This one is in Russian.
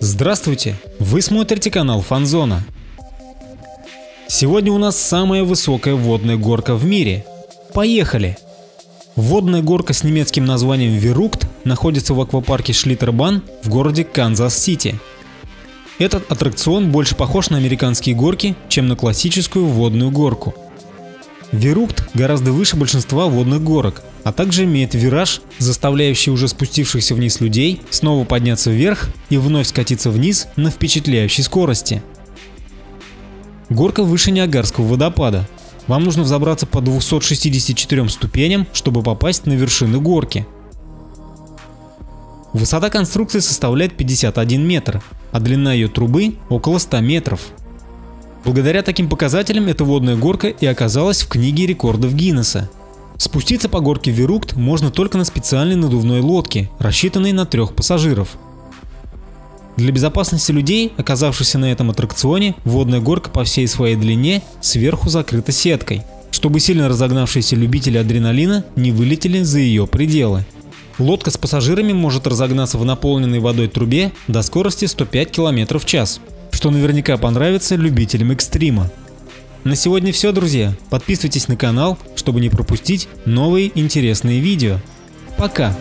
Здравствуйте! Вы смотрите канал Фанзона. Сегодня у нас самая высокая водная горка в мире. Поехали! Водная горка с немецким названием Verrückt находится в аквапарке Schlitterbahn в городе Канзас-Сити. Этот аттракцион больше похож на американские горки, чем на классическую водную горку. Verrückt гораздо выше большинства водных горок, а также имеет вираж, заставляющий уже спустившихся вниз людей снова подняться вверх и вновь скатиться вниз на впечатляющей скорости. Горка выше Ниагарского водопада, вам нужно взобраться по 264 ступеням, чтобы попасть на вершины горки. Высота конструкции составляет 51 метр, а длина ее трубы около 100 метров. Благодаря таким показателям эта водная горка и оказалась в книге рекордов Гиннесса. Спуститься по горке Верукт можно только на специальной надувной лодке, рассчитанной на трех пассажиров. Для безопасности людей, оказавшихся на этом аттракционе, водная горка по всей своей длине сверху закрыта сеткой, чтобы сильно разогнавшиеся любители адреналина не вылетели за ее пределы. Лодка с пассажирами может разогнаться в наполненной водой трубе до скорости 105 км в час, что наверняка понравится любителям экстрима. На сегодня все, друзья. Подписывайтесь на канал, чтобы не пропустить новые интересные видео. Пока!